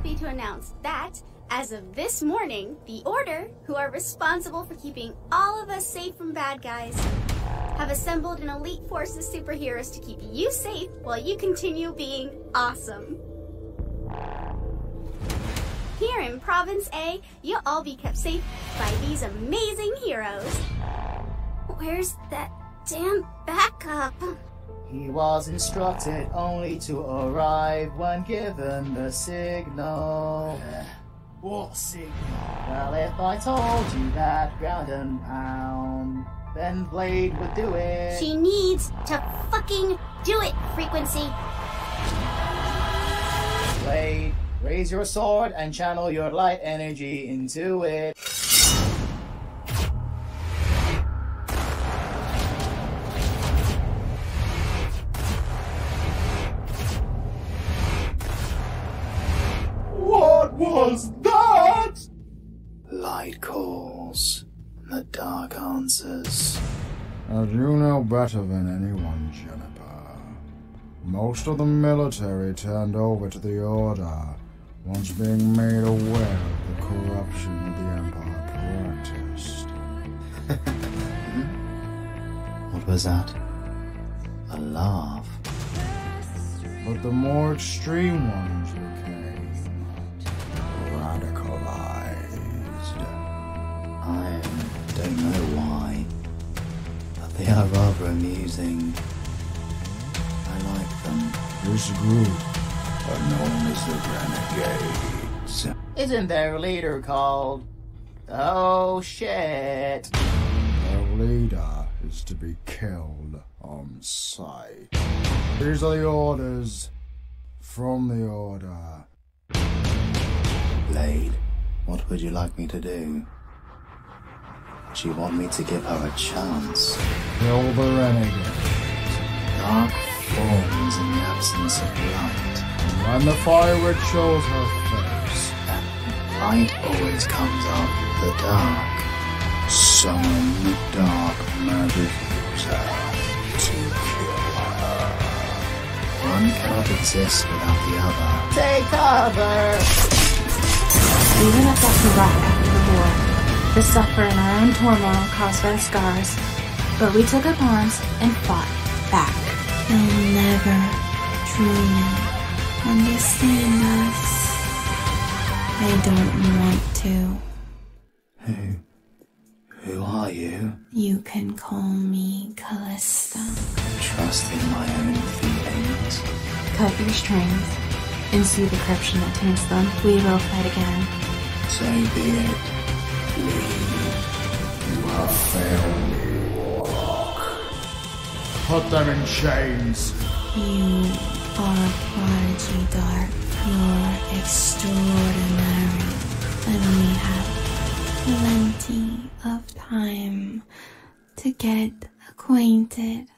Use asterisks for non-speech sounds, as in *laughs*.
happy to announce that, as of this morning, the Order, who are responsible for keeping all of us safe from bad guys, have assembled an elite force of superheroes to keep you safe while you continue being awesome. Here in Province A, you'll all be kept safe by these amazing heroes. Where's that damn backup? He was instructed only to arrive when given the signal. What signal? Well, if I told you that ground and pound, then Blade would do it. She needs to fucking do it, Frequency. Blade, raise your sword and channel your light energy into it. Was that? Light calls, the dark answers. As you know better than anyone, Juniper, most of the military turned over to the Order once being made aware of the corruption the Empire practiced. *laughs* What was that? A laugh. But the more extreme ones became don't know why, but they are rather amusing. I like them. This group are known as the Renegades. Isn't their leader called? Oh shit. Their leader is to be killed on sight. These are the orders from the Order. Blade, what would you like me to do? Do you want me to give her a chance? Kill the renegade. Dark forms in the absence of light. When the firewood shows her face, Light always comes after the dark. summon the dark magic user to kill her. One cannot exist without the other. Take cover. We went up to suffer in our own turmoil caused by the scars. But we took up arms and fought back. They'll never truly understand us. I don't want to. Who? Who are you? You can call me Callista. Trust in my own feelings. Cut your strings and see the corruption that taints them. We will fight again. So be it. You have failed me, Warlock. Put them in chains. You are a prodigy, Dark. You're extraordinary. And we have plenty of time to get acquainted.